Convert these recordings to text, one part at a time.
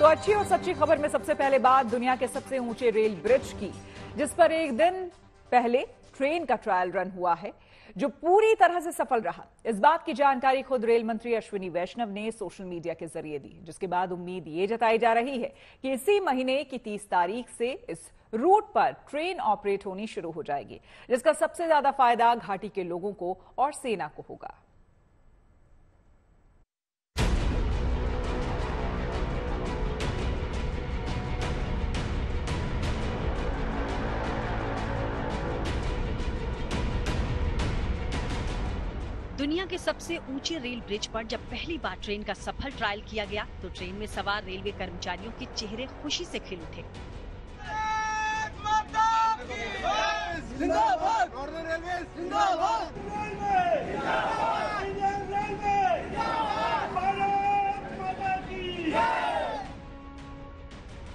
तो अच्छी और सच्ची खबर में सबसे पहले बात दुनिया के सबसे ऊँचे रेल ब्रिज की, जिस पर एक दिन पहले ट्रेन का ट्रायल रन हुआ है, जो पूरी तरह से सफल रहा। इस बात की जानकारी खुद रेल मंत्री अश्विनी वैष्णव ने सोशल मीडिया के ज़रिए दी, जिसके बाद उम्मीद ये जताई जा रही है कि इसी महीने की 30 तारीख से इस रूट पर ट्रेन ऑपरेट होनी शुरू हो जाएगी, जिसका सबसे ज़्यादा फ़ायदा घाटी के लोगों को और सेना को होगा। दुनिया के सबसे ऊँचे रेल ब्रिज पर जब पहली बार ट्रेन का सफल ट्रायल किया गया तो ट्रेन में सवार रेलवे कर्मचारियों के चेहरे खुशी से खिल उठे जिंदाबाद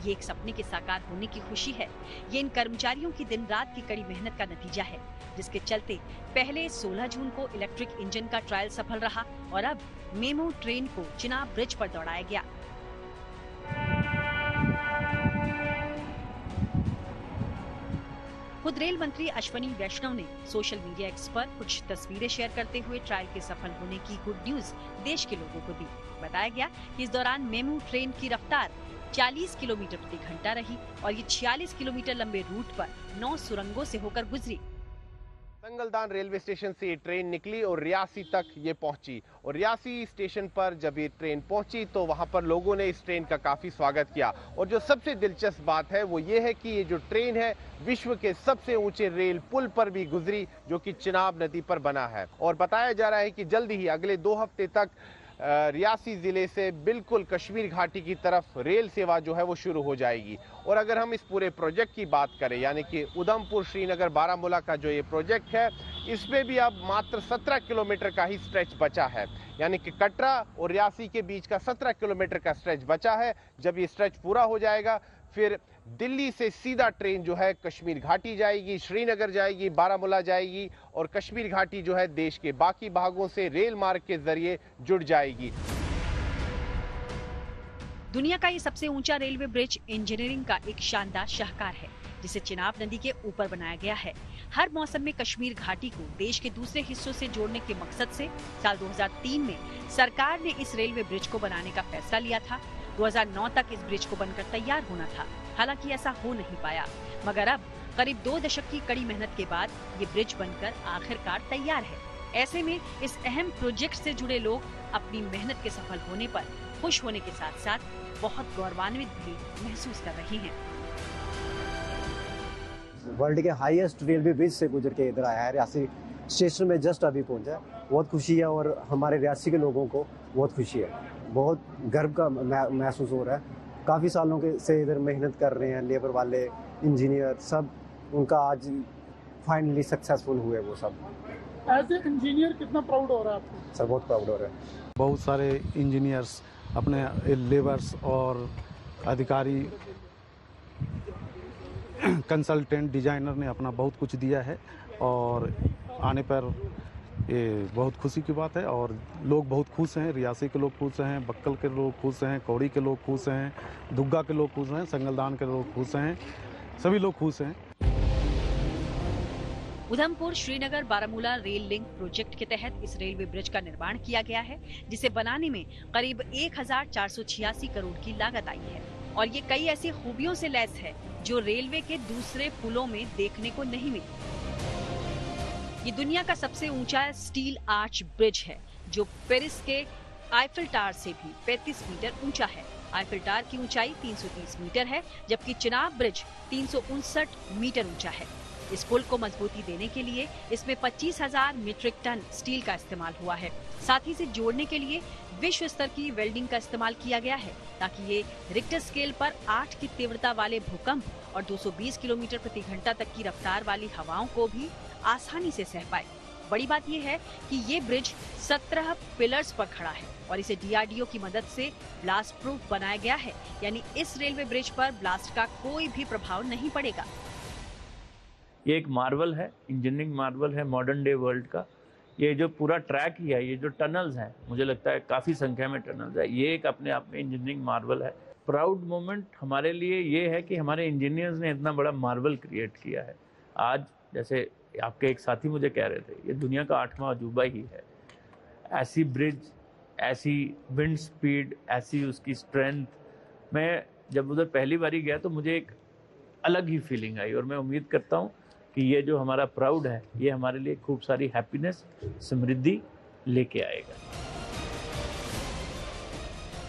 ये एक सपने के साकार होने की खुशी है। ये इन कर्मचारियों की दिन रात की कड़ी मेहनत का नतीजा है, जिसके चलते पहले 16 जून को इलेक्ट्रिक इंजन का ट्रायल सफल रहा और अब मेमो ट्रेन को चिनाब ब्रिज पर दौड़ाया गया। खुद रेल मंत्री अश्वनी वैष्णव ने सोशल मीडिया एक्स पर कुछ तस्वीरें शेयर करते हुए ट्रायल के सफल होने की गुड न्यूज़ देश के लोगों को दी। बताया गया कि इस दौरान मेमू ट्रेन की रफ्तार 40 किलोमीटर प्रति घंटा रही और ये 46 किलोमीटर लंबे रूट पर नौ सुरंगों से होकर गुजरी। संगलदान रेलवे स्टेशन से ट्रेन निकली और रियासी तक ये पहुँची। और रियासी स्टेशन पर जब ये ट्रेन पहुँची तो वहाँ पर लोगों ने इस ट्रेन का काफ़ी स्वागत किया। और जो सबसे दिलचस्प बात है वो ये है कि ये जो ट्रेन है विश्व के सबसे ऊँचे रेल पुल पर भी गुजरी जो कि चिनाब नदी पर बना है। और बताया जा रहा है कि जल्द ही अगले दो हफ़्ते तक रियासी ज़िले से बिल्कुल कश्मीर घाटी की तरफ़ रेल सेवा जो है वो शुरू हो जाएगी। और अगर हम इस पूरे प्रोजेक्ट की बात करें, यानी कि उधमपुर श्रीनगर बारामूला का जो ये प्रोजेक्ट है, इसमें भी अब मात्र 17 किलोमीटर का ही स्ट्रेच बचा है। यानी कि कटरा और रियासी के बीच का 17 किलोमीटर का स्ट्रेच बचा है। जब ये स्ट्रेच पूरा हो जाएगा फिर दिल्ली से सीधा ट्रेन जो है कश्मीर घाटी जाएगी, श्रीनगर जाएगी, बारामूला जाएगी और कश्मीर घाटी जो है देश के बाकी भागों से रेल मार्ग के ज़रिए जुड़ जाएगी। दुनिया का ये सबसे ऊँचा रेलवे ब्रिज इंजीनियरिंग का एक शानदार शाहकार है, जिसे चिनाब नदी के ऊपर बनाया गया है। हर मौसम में कश्मीर घाटी को देश के दूसरे हिस्सों से जोड़ने के मकसद से साल 2003 में सरकार ने इस रेलवे ब्रिज को बनाने का फैसला लिया था। 2009 तक इस ब्रिज को बनकर तैयार होना था। हालाँकि ऐसा हो नहीं पाया। मगर अब, करीब दो दशक की कड़ी मेहनत के बाद, ये ब्रिज बनकर आखिरकार तैयार है। ऐसे में इस अहम प्रोजेक्ट से जुड़े लोग अपनी मेहनत के सफल होने पर खुश होने के साथ साथ बहुत गौरवान्वित भी महसूस कर रहे हैं। वर्ल्ड के हाईएस्ट रेलवे ब्रिज से गुजर के इधर आया है। रियासी स्टेशन में जस्ट अभी पहुँचा बहुत खुशी है और हमारे रियासी के लोगों को बहुत खुशी है। बहुत गर्व का महसूस हो रहा है। काफ़ी सालों के से इधर मेहनत कर रहे हैं लेबर वाले इंजीनियर सब उनका आज फाइनली सक्सेसफुल हुए वो सब। एज ए इंजीनियर कितना प्राउड हो रहा है आपको? सर बहुत प्राउड हो रहा है। बहुत सारे इंजीनियर्स अपने लेबर्स और अधिकारी कंसल्टेंट डिज़ाइनर ने अपना बहुत कुछ दिया है और आने पर ये बहुत खुशी की बात है और लोग बहुत खुश हैं, रियासी के लोग खुश हैं, बक्कल के लोग खुश हैं, कौड़ी के लोग खुश हैं, दुग्गा के लोग खुश हैं, संगलदान के लोग खुश हैं, सभी लोग खुश हैं। Udhampur Srinagar Baramulla rail link project के तहत इस रेलवे ब्रिज का निर्माण किया गया है, जिसे बनाने में करीब एक हज़ार चार सौ छियासी करोड़ की लागत आई है। और ये कई ऐसी खूबियों से लैस है, जो रेलवे के दूसरे पुलों में देखने को नहीं मिली। ये दुनिया का सबसे ऊँचा स्टील आर्च ब्रिज है, जो पेरिस के आईफिल टावर से भी 35 मीटर ऊँचा है। आईफिल टावर की ऊंचाई 330 मीटर है, जबकि चिनाब ब्रिज तीन मीटर ऊँचा है। इस पुल को मजबूती देने के लिए इसमें पच्चीस हज़ार मीट्रिक टन स्टील का इस्तेमाल हुआ है। साथ ही इसे जोड़ने के लिए विश्व स्तर की वेल्डिंग का इस्तेमाल किया गया है, ताकि ये रिक्टर स्केल पर आठ की तीव्रता वाले भूकंप और 220 किलोमीटर प्रति घंटा तक की रफ्तार वाली हवाओं को भी आसानी से सह पाए। बड़ी बात यह है कि ये ब्रिज 17 पिलर्स पर खड़ा है और इसे डीआरडीओ की मदद से ब्लास्ट प्रूफ बनाया गया है। यानी इस रेलवे ब्रिज पर ब्लास्ट का कोई भी प्रभाव नहीं पड़ेगा। ये एक मार्वल है, इंजीनियरिंग मार्वल है मॉडर्न डे वर्ल्ड का। ये जो पूरा ट्रैक ही है, ये जो टनल्स हैं, मुझे लगता है काफ़ी संख्या में टनल्स है। ये एक अपने आप में इंजीनियरिंग मार्वल है। प्राउड मोमेंट हमारे लिए ये है कि हमारे इंजीनियर्स ने इतना बड़ा मार्बल क्रिएट किया है। आज जैसे आपके एक साथी मुझे कह रहे थे, ये दुनिया का आठवां अजूबा ही है। ऐसी ब्रिज ऐसी विंड स्पीड ऐसी उसकी स्ट्रेंथ मैं जब उधर पहली बारी गया तो मुझे एक अलग ही फीलिंग आई और मैं उम्मीद करता हूँ कि ये जो हमारा प्राउड है, ये हमारे लिए खूब सारी हैप्पीनेस समृद्धि लेके आएगा।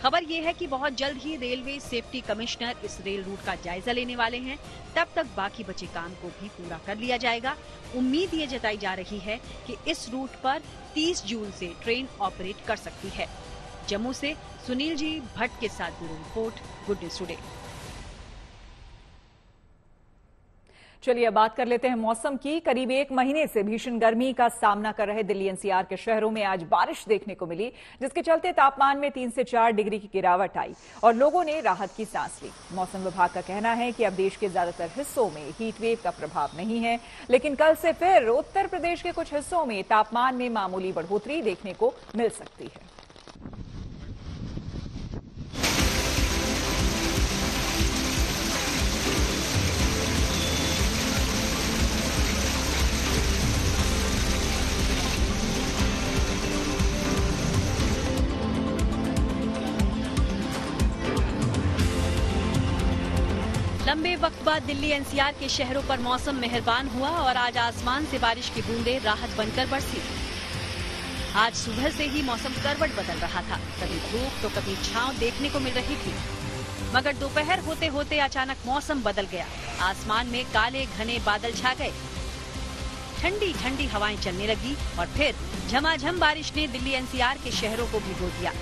खबर ये है कि बहुत जल्द ही रेलवे सेफ्टी कमिश्नर इस रेल रूट का जायजा लेने वाले हैं। तब तक बाकी बचे काम को भी पूरा कर लिया जाएगा। उम्मीद ये जताई जा रही है कि इस रूट पर 30 जून से ट्रेन ऑपरेट कर सकती है। जम्मू से सुनील जी भट्ट के साथ bureau report, good news today. चलिए अब बात कर लेते हैं मौसम की। करीब एक महीने से भीषण गर्मी का सामना कर रहे दिल्ली एनसीआर के शहरों में आज बारिश देखने को मिली, जिसके चलते तापमान में तीन से चार डिग्री की गिरावट आई और लोगों ने राहत की सांस ली। मौसम विभाग का कहना है कि अब देश के ज़्यादातर हिस्सों में हीट वेव का प्रभाव नहीं है, लेकिन कल से फिर उत्तर प्रदेश के कुछ हिस्सों में तापमान में मामूली बढ़ोतरी देखने को मिल सकती है। बाद दिल्ली एनसीआर के शहरों पर मौसम मेहरबान हुआ और आज आसमान से बारिश की बूंदें राहत बनकर बरसी। आज सुबह से ही मौसम करवट बदल रहा था। कभी धूप तो कभी छांव देखने को मिल रही थी। मगर दोपहर होते होते अचानक मौसम बदल गया। आसमान में काले घने बादल छा गए। ठंडी ठंडी हवाएँ चलने लगी और फिर झमाझम बारिश ने दिल्ली एनसीआर के शहरों को भिगो दिया।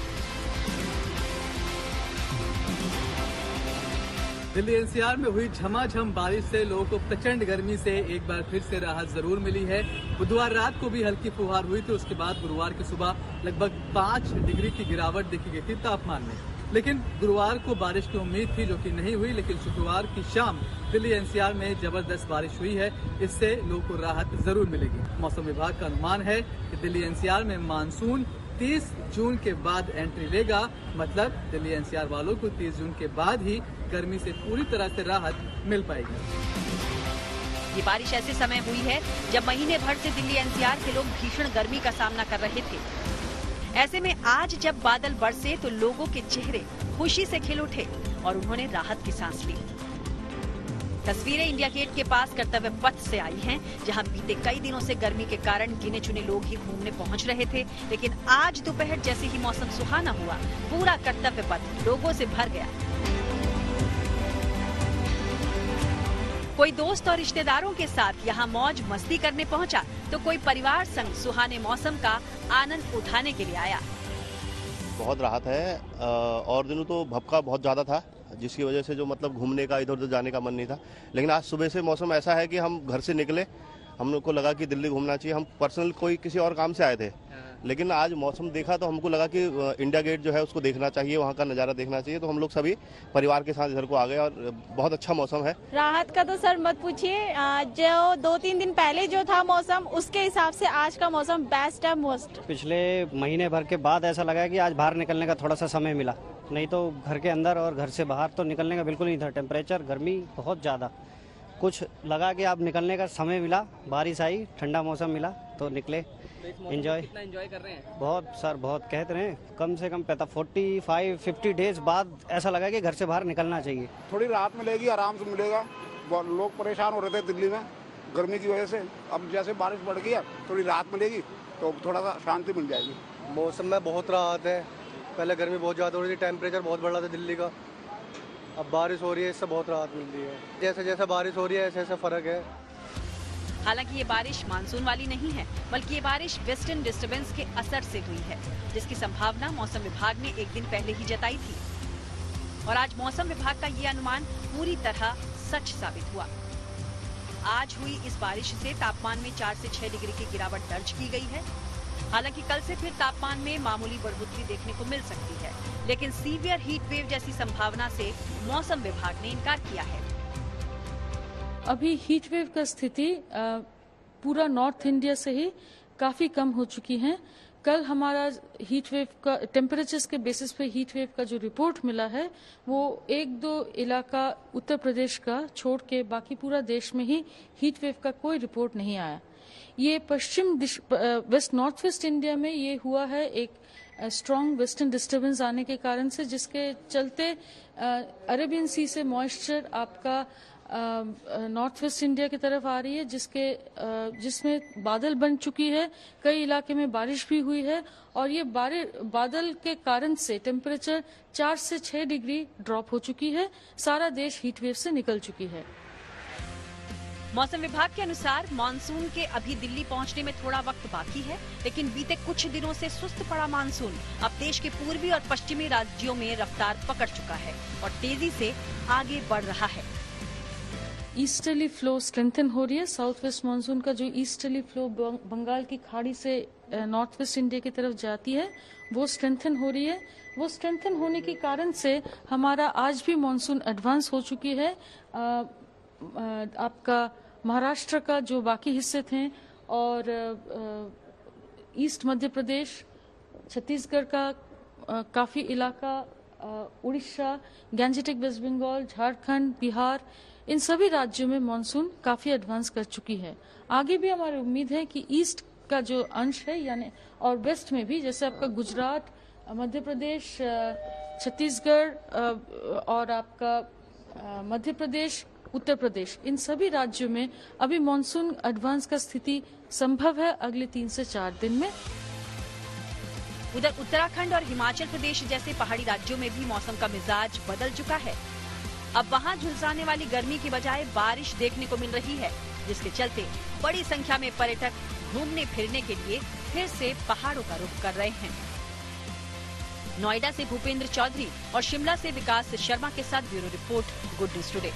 दिल्ली एनसीआर में हुई झमाझम बारिश से लोगों को प्रचंड गर्मी से एक बार फिर से राहत ज़रूर मिली है। बुधवार रात को भी हल्की फुहार हुई थी, उसके बाद गुरुवार की सुबह लगभग पाँच डिग्री की गिरावट देखी गई थी तापमान में। लेकिन गुरुवार को बारिश की उम्मीद थी जो कि नहीं हुई, लेकिन शुक्रवार की शाम दिल्ली एनसीआर में ज़बरदस्त बारिश हुई है, इससे लोगों को राहत ज़रूर मिलेगी। मौसम विभाग का अनुमान है कि दिल्ली एनसीआर में मानसून 30 जून के बाद एंट्री लेगा मतलब दिल्ली एनसीआर वालों को 30 जून के बाद ही गर्मी से पूरी तरह से राहत मिल पाएगी। ये बारिश ऐसे समय हुई है जब महीने भर से दिल्ली एनसीआर के लोग भीषण गर्मी का सामना कर रहे थे। ऐसे में आज जब बादल बरसे तो लोगों के चेहरे खुशी से खिल उठे और उन्होंने राहत की सांस ली। तस्वीरें इंडिया गेट के पास कर्तव्य पथ से आई हैं, जहाँ बीते कई दिनों से गर्मी के कारण गिने चुने लोग ही घूमने पहुँच रहे थे लेकिन आज दोपहर जैसे ही मौसम सुहाना हुआ पूरा कर्तव्य पथ लोगों से भर गया। कोई दोस्त और रिश्तेदारों के साथ यहाँ मौज मस्ती करने पहुँचा तो कोई परिवार संग सुहाने मौसम का आनंद उठाने के लिए आया। बहुत राहत है। और दिनों तो भपका बहुत ज़्यादा था, जिसकी वजह से जो मतलब घूमने का इधर उधर जाने का मन नहीं था। लेकिन आज सुबह से मौसम ऐसा है कि हम घर से निकले, हम लोग को लगा कि दिल्ली घूमना चाहिए। हम पर्सनल कोई किसी और काम से आए थे। लेकिन आज मौसम देखा तो हमको लगा कि इंडिया गेट जो है उसको देखना चाहिए वहाँ का नज़ारा देखना चाहिए। तो हम लोग सभी परिवार के साथ इधर को आ गए और बहुत अच्छा मौसम है। राहत का तो सर मत पूछिए जो दो तीन दिन पहले जो था मौसम उसके हिसाब से आज का मौसम बेस्ट है मोस्ट पिछले महीने भर के बाद ऐसा लगा कि आज बाहर निकलने का थोड़ा सा समय मिला। नहीं तो घर के अंदर और घर से बाहर तो निकलने का बिल्कुल नहीं था। टेम्परेचर गर्मी बहुत ज़्यादा। कुछ लगा कि आप निकलने का समय मिला बारिश आई ठंडा मौसम मिला तो निकले। एंजॉय एंजॉय कर रहे हैं? बहुत सर बहुत कहते रहे कम से कम पैता फोर्टी फाइव फिफ्टी डेज़ बाद ऐसा लगा कि घर से बाहर निकलना चाहिए। थोड़ी राहत मिलेगी आराम से मिलेगा। लोग परेशान हो रहे थे दिल्ली में गर्मी की वजह से। अब जैसे बारिश बढ़ गई है थोड़ी राहत मिलेगी तो थोड़ा सा शांति मिल जाएगी। मौसम में बहुत राहत है। पहले गर्मी बहुत ज़्यादा हो रही थी टेम्परेचर बहुत बढ़ रहा था दिल्ली का। अब बारिश हो रही है इससे बहुत राहत मिल रही है। जैसे जैसे बारिश हो रही है ऐसे ऐसे फ़र्क है। हालाँकि ये बारिश मानसून वाली नहीं है, बल्कि ये बारिश वेस्टर्न डिस्टर्बेंस के असर से हुई है, जिसकी संभावना मौसम विभाग ने एक दिन पहले ही जताई थी। और आज मौसम विभाग का ये अनुमान पूरी तरह सच साबित हुआ। आज हुई इस बारिश से तापमान में चार से छह डिग्री की गिरावट दर्ज की गई है। हालाँकि कल से फिर तापमान में मामूली बढ़ोतरी देखने को मिल सकती है, लेकिन सीवियर हीट वेव जैसी संभावना से मौसम विभाग ने इनकार किया है। अभी हीट वेव का स्थिति पूरा नॉर्थ इंडिया से ही काफ़ी कम हो चुकी है। कल हमारा हीट वेव का टेम्परेचर्स के बेसिस पे हीट वेव का जो रिपोर्ट मिला है, वो एक दो इलाका उत्तर प्रदेश का छोड़ के बाकी पूरा देश में ही हीट वेव का कोई रिपोर्ट नहीं आया। ये पश्चिम वेस्ट नॉर्थ वेस्ट इंडिया में ये हुआ है एक स्ट्रांग वेस्टर्न डिस्टरबेंस आने के कारण से, जिसके चलते अरेबियन सी से मॉइस्चर आपका नॉर्थ वेस्ट इंडिया की तरफ़ आ रही है, जिसके जिसमें बादल बन चुकी है, कई इलाके में बारिश भी हुई है, और ये बादल के कारण से टेम्परेचर चार से छह डिग्री ड्रॉप हो चुकी है, सारा देश हीट वेव से निकल चुकी है। मौसम विभाग के अनुसार मानसून के अभी दिल्ली पहुँचने में थोड़ा वक्त बाकी है, लेकिन बीते कुछ दिनों से सुस्त पड़ा मानसून अब देश के पूर्वी और पश्चिमी राज्यों में रफ्तार पकड़ चुका है, और तेज़ी से आगे बढ़ रहा है। ईस्टर्ली फ्लो स्ट्रेंथन हो रही है। साउथ वेस्ट मानसून का जो ईस्टर्ली फ्लो बंगाल की खाड़ी से नॉर्थ वेस्ट इंडिया की तरफ़ जाती है वो स्ट्रेंथन हो रही है। वो स्ट्रेंथन होने के कारण से हमारा आज भी मानसून एडवांस हो चुकी है। आ, आ, आपका महाराष्ट्र का जो बाकी हिस्से थे और ईस्ट मध्य प्रदेश छत्तीसगढ़ का आ, काफ़ी इलाका उड़ीसा गैंजेटिक वेस्ट बंगाल झारखंड बिहार इन सभी राज्यों में मानसून काफ़ी एडवांस कर चुकी है। आगे भी हमारी उम्मीद है कि ईस्ट का जो अंश है, यानी और वेस्ट में भी, जैसे आपका गुजरात, मध्य प्रदेश छत्तीसगढ़ और आपका मध्य प्रदेश, उत्तर प्रदेश, इन सभी राज्यों में अभी मानसून एडवांस का स्थिति संभव है अगले तीन से चार दिन में। उधर उत्तराखंड और हिमाचल प्रदेश जैसे पहाड़ी राज्यों में भी मौसम का मिजाज बदल चुका है। अब वहाँ झुलसाने वाली गर्मी की बजाय बारिश देखने को मिल रही है, जिसके चलते बड़ी संख्या में पर्यटक घूमने फिरने के लिए फिर से पहाड़ों का रुख कर रहे हैं। नोएडा से भूपेंद्र चौधरी और शिमला से विकास शर्मा के साथ bureau report, good news today.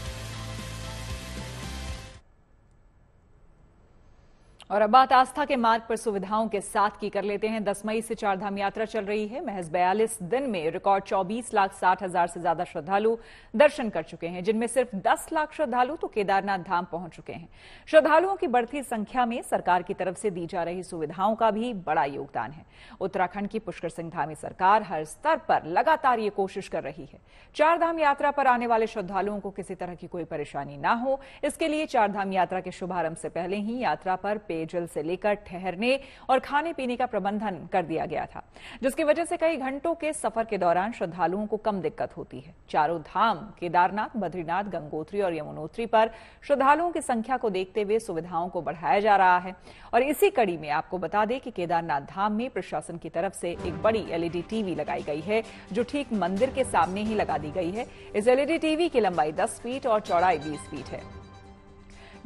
और अब बात आस्था के मार्ग पर सुविधाओं के साथ की कर लेते हैं। दस मई से चारधाम यात्रा चल रही है। महज बयालीस दिन में रिकॉर्ड चौबीस लाख साठ हज़ार से ज़्यादा श्रद्धालु दर्शन कर चुके हैं, जिनमें सिर्फ़ दस लाख श्रद्धालु तो केदारनाथ धाम पहुँच चुके हैं। श्रद्धालुओं की बढ़ती संख्या में सरकार की तरफ़ से दी जा रही सुविधाओं का भी बड़ा योगदान है। उत्तराखंड की पुष्कर सिंह धामी सरकार हर स्तर पर लगातार ये कोशिश कर रही है। चारधाम यात्रा पर आने वाले श्रद्धालुओं को किसी तरह की कोई परेशानी न हो। इसके लिए चारधाम यात्रा के शुभारंभ से पहले ही यात्रा पर पेयजल से लेकर ठहरने और खाने पीने का प्रबंधन कर दिया गया था, जिसकी वजह से कई घंटों के सफ़र के दौरान श्रद्धालुओं को कम दिक्कत होती है। चारों धाम, केदारनाथ, बद्रीनाथ, गंगोत्री और यमुनोत्री पर श्रद्धालुओं की संख्या को देखते हुए सुविधाओं को बढ़ाया जा रहा है। और इसी कड़ी में आपको बता दें कि केदारनाथ धाम में प्रशासन की तरफ़ से एक बड़ी एलईडी टीवी लगाई गई है, जो ठीक मंदिर के सामने ही लगा दी गई है। इस एलईडी टीवी की लंबाई 10 फीट और चौड़ाई 20 फीट है।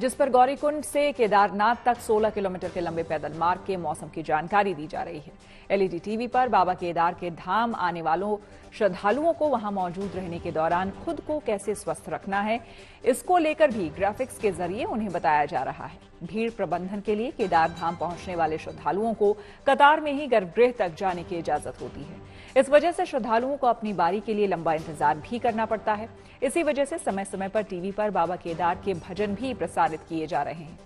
जिस पर गौरीकुंड से केदारनाथ तक 16 किलोमीटर के लंबे पैदल मार्ग के मौसम की जानकारी दी जा रही है। एलईडी टीवी पर बाबा केदार के धाम आने वालों, श्रद्धालुओं को वहाँ मौजूद रहने के दौरान खुद को कैसे स्वस्थ रखना है, इसको लेकर भी ग्राफिक्स के ज़रिए उन्हें बताया जा रहा है। भीड़ प्रबंधन के लिए केदार धाम पहुँचने वाले श्रद्धालुओं को कतार में ही गर्भगृह तक जाने की इजाज़त होती है। इस वजह से श्रद्धालुओं को अपनी बारी के लिए लंबा इंतज़ार भी करना पड़ता है। इसी वजह से समय समय पर टीवी पर बाबा केदार के भजन भी प्रसारित किए जा रहे हैं।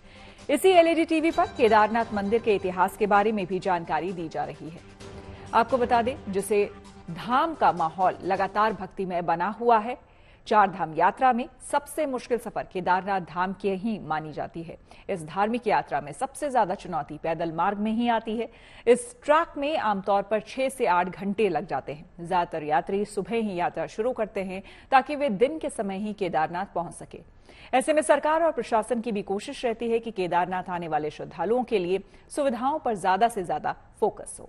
इसी एलईडी टीवी पर केदारनाथ मंदिर के इतिहास के बारे में भी जानकारी दी जा रही है। आपको बता दें, जिसे धाम का माहौल लगातार भक्तिमय बना हुआ है चार धाम यात्रा में सबसे मुश्किल सफ़र केदारनाथ धाम की ही मानी जाती है। इस धार्मिक यात्रा में सबसे ज़्यादा चुनौती पैदल मार्ग में ही आती है। इस ट्रैक में आमतौर पर छह से आठ घंटे लग जाते हैं। ज़्यादातर यात्री सुबह ही यात्रा शुरू करते हैं ताकि वे दिन के समय ही केदारनाथ पहुँच सके। ऐसे में सरकार और प्रशासन की भी कोशिश रहती है कि केदारनाथ आने वाले श्रद्धालुओं के लिए सुविधाओं पर ज़्यादा से ज़्यादा फोकस हो।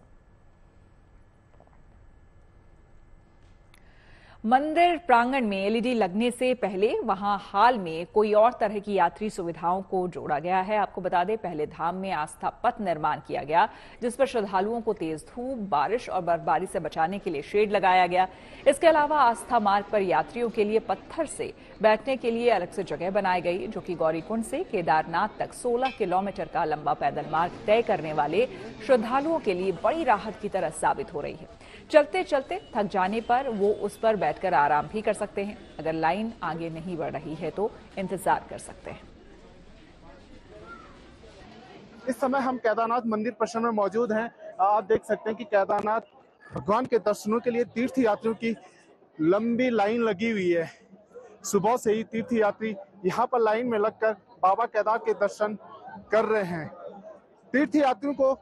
मंदिर प्रांगण में एलईडी लगने से पहले वहाँ हाल में कोई और तरह की यात्री सुविधाओं को जोड़ा गया है। आपको बता दें, पहले धाम में आस्था पथ निर्माण किया गया, जिस पर श्रद्धालुओं को तेज धूप, बारिश और बर्फबारी से बचाने के लिए शेड लगाया गया। इसके अलावा आस्था मार्ग पर यात्रियों के लिए पत्थर से बैठने के लिए अलग से जगह बनाई गई, जो कि गौरीकुंड से केदारनाथ तक 16 किलोमीटर का लंबा पैदल मार्ग तय करने वाले श्रद्धालुओं के लिए बड़ी राहत की तरह साबित हो रही है। चलते चलते थक जाने पर वो उस पर बैठकर आराम भी कर सकते हैं। अगर लाइन आगे नहीं बढ़ रही है तो इंतज़ार कर सकते हैं। इस समय हम केदारनाथ मंदिर परिसर में मौजूद हैं। आप देख सकते हैं कि केदारनाथ भगवान के दर्शनों के लिए तीर्थ यात्रियों की लंबी लाइन लगी हुई है। सुबह से ही तीर्थ यात्री यहाँ पर लाइन में लगकर बाबा केदार के दर्शन कर रहे हैं। तीर्थ यात्रियों को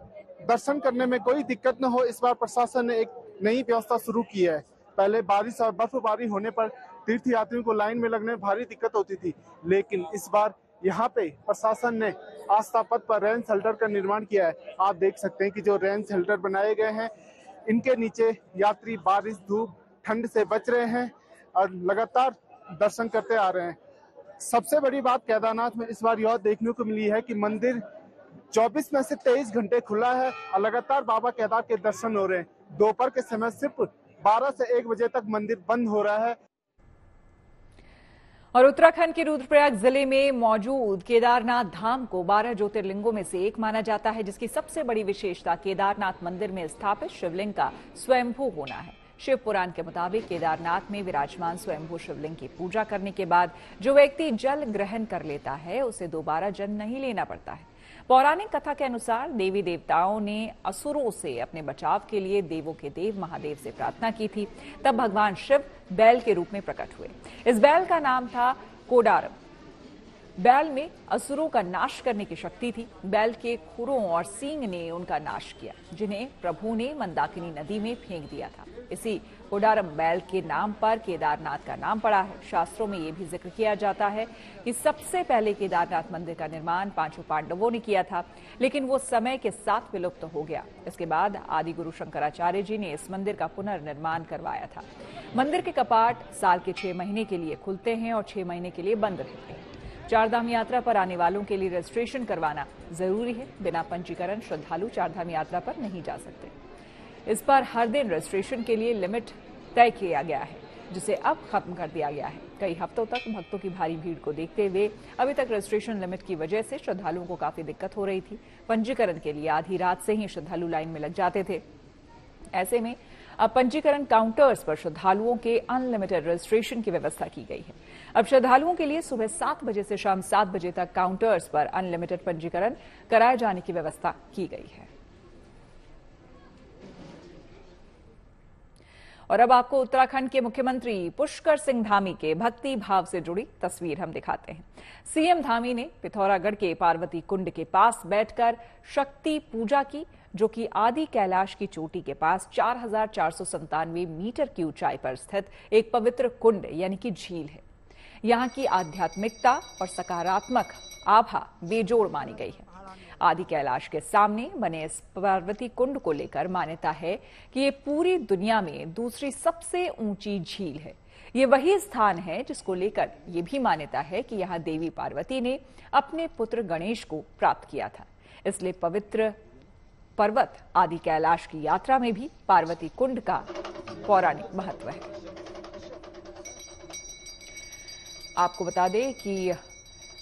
दर्शन करने में कोई दिक्कत न हो। इस बार प्रशासन ने एक नई व्यवस्था शुरू की है। पहले बारिश और बर्फबारी होने पर तीर्थ यात्रियों को लाइन में लगने में भारी दिक्कत होती थी। लेकिन इस बार यहाँ पे प्रशासन ने आस्था पथ पर रेन शेल्टर का निर्माण किया है। आप देख सकते हैं कि जो रेन शेल्टर बनाए गए हैं, इनके नीचे यात्री बारिश, धूप, ठंड से बच रहे हैं और लगातार दर्शन करते आ रहे हैं। सबसे बड़ी बात केदारनाथ में इस बार यह देखने को मिली है कि मंदिर 24 में से 23 घंटे खुला है और लगातार बाबा केदार के दर्शन हो रहे हैं। दोपहर के समय सिर्फ़ 12 से 1 बजे तक मंदिर बंद हो रहा है। और उत्तराखंड के रुद्रप्रयाग ज़िले में मौजूद केदारनाथ धाम को 12 ज्योतिर्लिंगों में से एक माना जाता है, जिसकी सबसे बड़ी विशेषता केदारनाथ मंदिर में स्थापित शिवलिंग का स्वयंभू होना है। शिव पुराण के मुताबिक केदारनाथ में विराजमान स्वयंभू शिवलिंग की पूजा करने के बाद जो व्यक्ति जल ग्रहण कर लेता है, उसे दोबारा जन्म नहीं लेना पड़ता है। पौराणिक कथा के अनुसार देवी देवताओं ने असुरों से अपने बचाव के लिए देवों के देव महादेव से प्रार्थना की थी। तब भगवान शिव बैल के रूप में प्रकट हुए। इस बैल का नाम था कोडारम। बैल में असुरों का नाश करने की शक्ति थी। बैल के खुरों और सींग ने उनका नाश किया, जिन्हें प्रभु ने मंदाकिनी नदी में फेंक दिया था। इसी कोडारम बैल के नाम पर केदारनाथ का नाम पड़ा है। शास्त्रों में ये भी ज़िक्र किया जाता है कि सबसे पहले केदारनाथ मंदिर का निर्माण पाँचों पांडवों ने किया था, लेकिन वो समय के साथ विलुप्त तो हो गया। इसके बाद आदि गुरु शंकराचार्य जी ने इस मंदिर का पुनर्निर्माण करवाया था। मंदिर के कपाट साल के छह महीने के लिए खुलते हैं और छह महीने के लिए बंद रहते हैं। चारधाम यात्रा पर आने वालों के लिए रजिस्ट्रेशन करवाना ज़रूरी है। बिना पंजीकरण श्रद्धालु चारधाम यात्रा पर नहीं जा सकते। इस पर हर दिन रजिस्ट्रेशन के लिए लिमिट तय किया गया है, जिसे अब खत्म कर दिया गया है। कई हफ्तों तक भक्तों की भारी भीड़ को देखते हुए अभी तक रजिस्ट्रेशन लिमिट की वजह से श्रद्धालुओं को काफ़ी दिक्कत हो रही थी। पंजीकरण के लिए आधी रात से ही श्रद्धालु लाइन में लग जाते थे। ऐसे में अब पंजीकरण काउंटर्स पर श्रद्धालुओं के अनलिमिटेड रजिस्ट्रेशन की व्यवस्था की गई है। अब श्रद्धालुओं के लिए सुबह सात बजे से शाम सात बजे तक काउंटर्स पर अनलिमिटेड पंजीकरण कराए जाने की व्यवस्था की गई है। और अब आपको उत्तराखंड के मुख्यमंत्री पुष्कर सिंह धामी के भक्ति भाव से जुड़ी तस्वीर हम दिखाते हैं। सीएम धामी ने पिथौरागढ़ के पार्वती कुंड के पास बैठकर शक्ति पूजा की, जो कि आदि कैलाश की चोटी के पास चार मीटर की ऊंचाई पर स्थित एक पवित्र कुंड, यानी कि झील है। यहाँ की आध्यात्मिकता और सकारात्मक आभा बेजोड़ मानी गई है। आदि कैलाश के सामने बने इस पार्वती कुंड को लेकर मान्यता है कि ये पूरी दुनिया में दूसरी सबसे ऊँची झील है। ये वही स्थान है जिसको लेकर ये भी मान्यता है कि यहाँ देवी पार्वती ने अपने पुत्र गणेश को प्राप्त किया था। इसलिए पवित्र पर्वत आदि कैलाश की यात्रा में भी पार्वती कुंड का पौराणिक महत्व है। आपको बता दें कि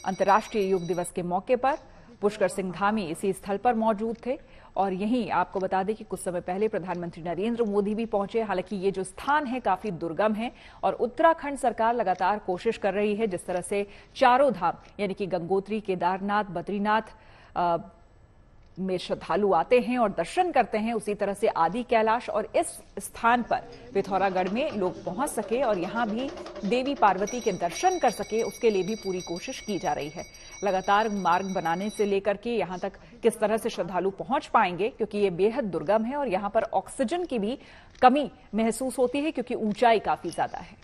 अंतर्राष्ट्रीय योग दिवस के मौके पर पुष्कर सिंह धामी इसी स्थल पर मौजूद थे। और यहीं आपको बता दें कि कुछ समय पहले प्रधानमंत्री नरेंद्र मोदी भी पहुँचे। हालाँकि ये जो स्थान है काफ़ी दुर्गम है और उत्तराखंड सरकार लगातार कोशिश कर रही है जिस तरह से चारों धाम, यानी कि गंगोत्री, केदारनाथ, बद्रीनाथ में श्रद्धालु आते हैं और दर्शन करते हैं, उसी तरह से आदि कैलाश और इस स्थान पर पिथौरागढ़ में लोग पहुँच सके और यहाँ भी देवी पार्वती के दर्शन कर सके, उसके लिए भी पूरी कोशिश की जा रही है। लगातार मार्ग बनाने से लेकर के यहाँ तक किस तरह से श्रद्धालु पहुँच पाएँगे, क्योंकि ये बेहद दुर्गम है और यहाँ पर ऑक्सीजन की भी कमी महसूस होती है, क्योंकि ऊंचाई काफ़ी ज़्यादा है।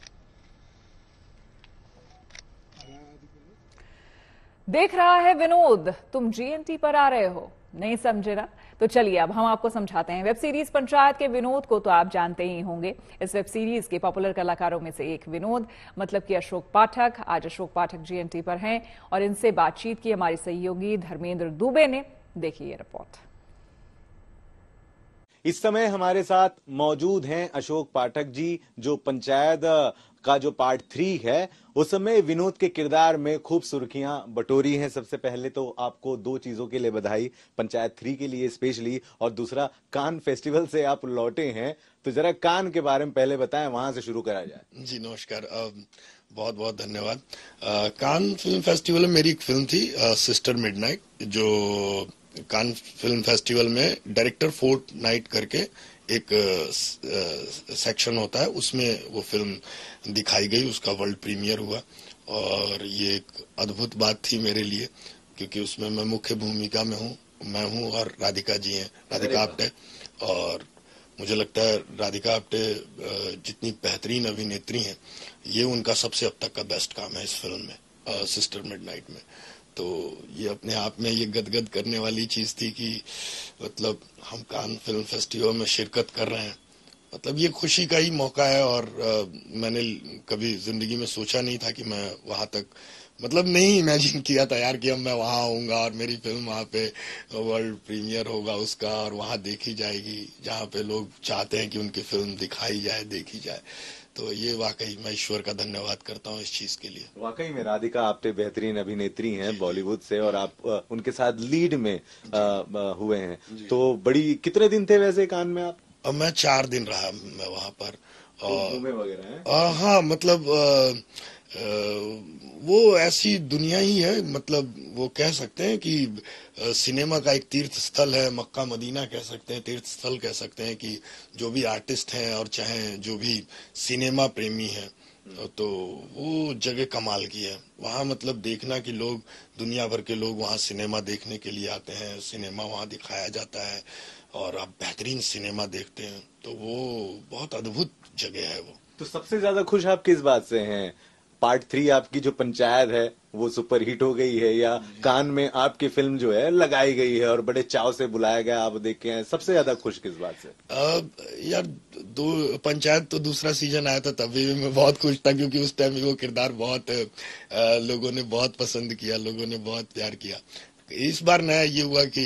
देख रहा है विनोद, तुम जीएनटी पर आ रहे हो। नहीं समझे ना? तो चलिए अब हम आपको समझाते हैं। वेब सीरीज़ पंचायत के विनोद को तो आप जानते ही होंगे। इस वेब सीरीज़ के पॉपुलर कलाकारों में से एक विनोद मतलब कि अशोक पाठक। आज अशोक पाठक जीएनटी पर हैं और इनसे बातचीत की हमारी सहयोगी धर्मेंद्र दुबे ने। देखी ये रिपोर्ट इस समय हमारे साथ मौजूद हैं अशोक पाठक जी, जो पंचायत का जो पार्ट थ्री है, उस समय विनोद के किरदार में खूब सुर्खियाँ बटोरी हैं। सबसे पहले तो आपको दो चीज़ों के लिए बधाई, पंचायत थ्री के लिए स्पेशली और दूसरा, कान फेस्टिवल से आप लौटे हैं। तो जरा कान के बारे में पहले बताएँ, वहाँ से शुरू करा जाए। जी, नमस्कार। बहुत बहुत धन्यवाद। कान फ़िल्म फेस्टिवल में मेरी एक फ़िल्म थी सिस्टर मिडनाइट जो कान फ़िल्म फेस्टिवल में डायरेक्टर फोर्ट नाइट करके एक सेक्शन होता है उसमें वो फ़िल्म दिखाई गई उसका वर्ल्ड प्रीमियर हुआ। और ये एक अद्भुत बात थी मेरे लिए क्योंकि उसमें मैं मुख्य भूमिका में हूँ मैं हूँ और राधिका जी हैं राधिका आप्टे। और मुझे लगता है राधिका आप्टे जितनी बेहतरीन अभिनेत्री हैं ये उनका सबसे अब तक का बेस्ट काम है इस फ़िल्म में सिस्टर मिडनाइट में। तो ये अपने आप में ये गदगद करने वाली चीज़ थी कि मतलब हम कान फ़िल्म फेस्टिवल में शिरकत कर रहे हैं। मतलब ये खुशी का ही मौका है और आ, मैंने कभी ज़िंदगी में सोचा नहीं था कि मैं वहाँ तक मतलब नहीं इमेजिन किया था यार कि अब मैं वहाँ आऊँगा और मेरी फ़िल्म वहाँ पे वर्ल्ड प्रीमियर होगा उसका और वहाँ देखी जाएगी जहाँ पे लोग चाहते हैं कि उनकी फ़िल्म दिखाई जाए देखी जाए। तो ये वाकई मैं ईश्वर का धन्यवाद करता हूँ इस चीज़ के लिए। वाकई में राधिका आप बेहतरीन अभिनेत्री हैं बॉलीवुड से और आप उनके साथ लीड में आ, हुए हैं। तो बड़ी कितने दिन थे वैसे कान में आप? अब मैं चार दिन रहा मैं वहाँ पर। और वगैरह हाँ? मतलब आ, वो ऐसी दुनिया ही है मतलब वो कह सकते हैं कि सिनेमा का एक तीर्थ स्थल है, मक्का मदीना कह सकते हैं तीर्थ स्थल कह सकते हैं कि जो भी आर्टिस्ट हैं और चाहे जो भी सिनेमा प्रेमी हैं तो वो जगह कमाल की है। वहाँ मतलब देखना कि लोग, दुनिया भर के लोग वहाँ सिनेमा देखने के लिए आते हैं, सिनेमा वहाँ दिखाया जाता है और आप बेहतरीन सिनेमा देखते हैं तो वो बहुत अद्भुत जगह है वो। तो सबसे ज़्यादा खुश आप किस बात से हैं? पार्ट थ्री आपकी जो पंचायत है वो सुपर हिट हो गई है या कान में आपकी फ़िल्म जो है लगाई गई है और बड़े चाव से बुलाया गया आप देखे हैं। सबसे ज़्यादा खुश किस बात से? आ, यार दो पंचायत तो दूसरा सीज़न आया था तभी भी मैं बहुत खुश था क्योंकि उस टाइम वो किरदार बहुत आ, लोगों ने बहुत पसंद किया लोगों ने बहुत प्यार किया। इस बार नया ये हुआ कि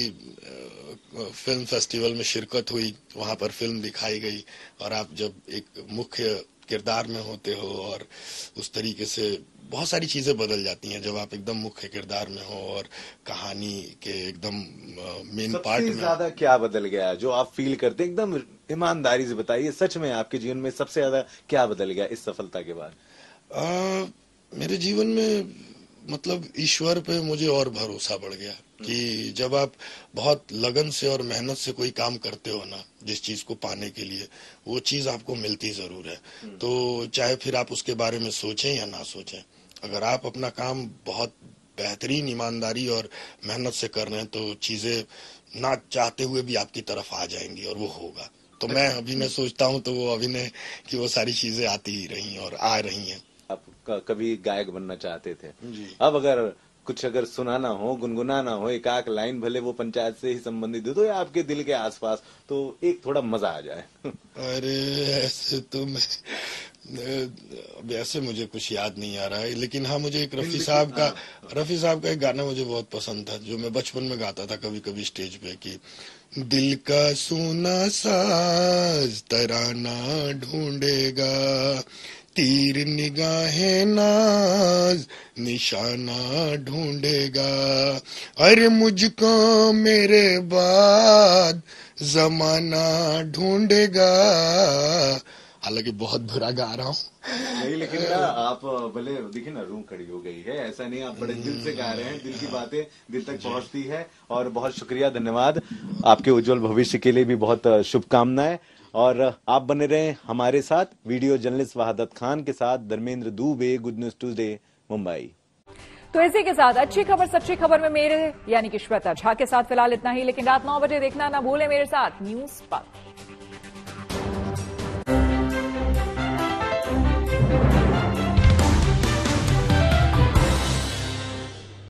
फ़िल्म फेस्टिवल में शिरकत हुई वहाँ पर फ़िल्म दिखाई गई और आप जब एक मुख्य किरदार में होते हो और उस तरीके से बहुत सारी चीज़ें बदल जाती हैं जब आप एकदम मुख्य किरदार में हो और कहानी के एकदम मेन पार्ट में ज़्यादा क्या बदल गया जो आप फील करते एकदम ईमानदारी से बताइए सच में आपके जीवन में सबसे ज़्यादा क्या बदल गया इस सफलता के बाद? मेरे जीवन में मतलब ईश्वर पे मुझे और भरोसा बढ़ गया। कि जब आप बहुत लगन से और मेहनत से कोई काम करते हो ना जिस चीज़ को पाने के लिए वो चीज़ आपको मिलती ज़रूर है। तो चाहे फिर आप उसके बारे में सोचें या ना सोचें अगर आप अपना काम बहुत बेहतरीन ईमानदारी और मेहनत से कर रहे हैं तो चीज़ें ना चाहते हुए भी आपकी तरफ़ आ जाएँगी और वो होगा। तो मैं अभिनय सोचता हूँ तो वो अभिनय की वो सारी चीज़ें आती ही रही और आ रही हैं। आप कभी गायक बनना चाहते थे। अब अगर कुछ अगर सुनाना हो गुनगुनाना हो एक आक लाइन भले वो पंचायत से ही संबंधित हो तो या आपके दिल के आसपास तो एक थोड़ा मज़ा आ जाए अरे ऐसे तो मैं वैसे मुझे कुछ याद नहीं आ रहा है लेकिन हाँ मुझे एक रफी साहब का हाँ। रफी साहब का एक गाना मुझे बहुत पसंद था जो मैं बचपन में गाता था कभी कभी स्टेज पे कि दिल का सोना साज तराना ढूंढेगा तीर निगाहें नाज निशाना ढूंढेगा। अरे मुझको मेरे बाद जमाना ढूंढेगा। हालाँकि बहुत बुरा गा रहा हूँ। नहीं लेकिन ना आप भले देखिए ना रूम खड़ी हो गई है ऐसा नहीं आप बड़े दिल से गा रहे हैं दिल की बातें दिल तक पहुँचती है और बहुत शुक्रिया धन्यवाद। आपके उज्जवल भविष्य के लिए भी बहुत शुभकामनाएँ। और आप बने रहें हमारे साथ वीडियो जर्नलिस्ट वहादत खान के साथ Dharmendra Dubey good news today Mumbai. तो इसी के साथ अच्छी खबर, सच्ची खबर में मेरे, यानी कि श्वेता झा के साथ फ़िलहाल इतना ही, लेकिन रात नौ बजे देखना ना भूले मेरे साथ न्यूज़ पर।